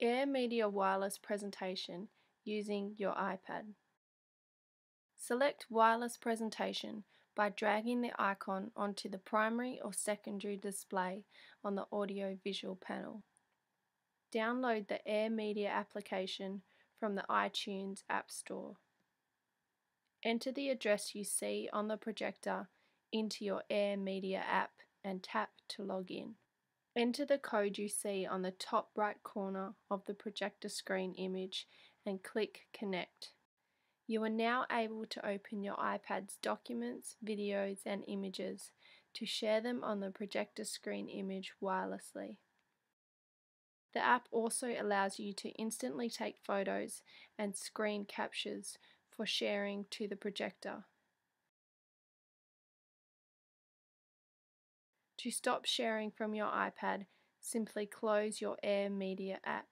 AirMedia Wireless presentation using your iPad. Select Wireless Presentation by dragging the icon onto the primary or secondary display on the audio visual panel. Download the AirMedia application from the iTunes App Store. Enter the address you see on the projector into your AirMedia app and tap to log in. Enter the code you see on the top right corner of the projector screen image and click Connect. You are now able to open your iPad's documents, videos and images to share them on the projector screen image wirelessly. The app also allows you to instantly take photos and screen captures for sharing to the projector. To stop sharing from your iPad, simply close your AirMedia app.